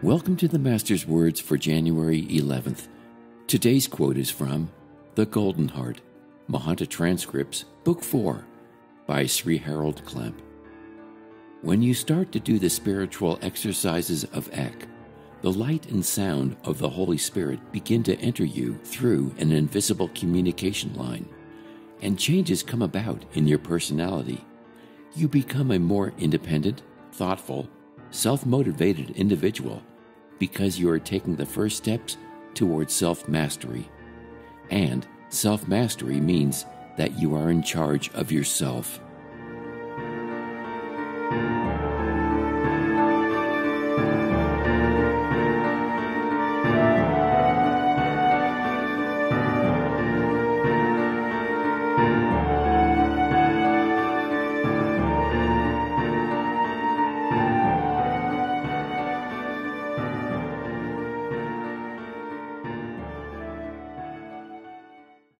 Welcome to the Master's Words for January 11th. Today's quote is from The Golden Heart, Mahanta Transcripts, Book 4, by Sri Harold Klemp. When you start to do the spiritual exercises of ECK, the light and sound of the Holy Spirit begin to enter you through an invisible communication line, and changes come about in your personality. You become a more independent, thoughtful, self motivated individual because you are taking the first steps towards self mastery. And self mastery means that you are in charge of yourself.